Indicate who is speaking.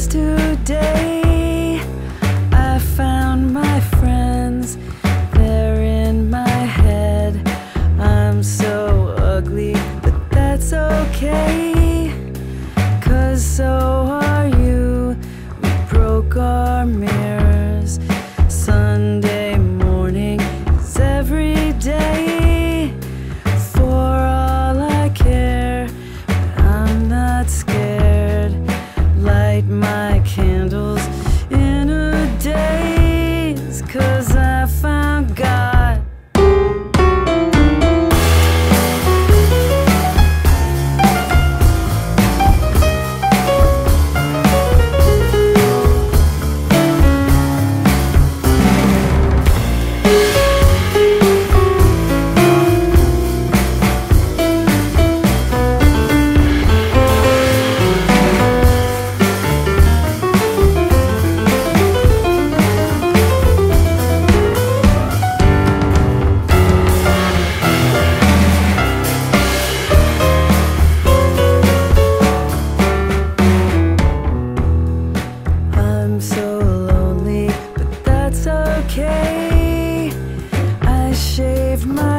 Speaker 1: Cause today I found my friends, they're in my head. I'm so ugly, but that's okay. Cause so are you. We broke our so lonely, but that's okay. I shaved my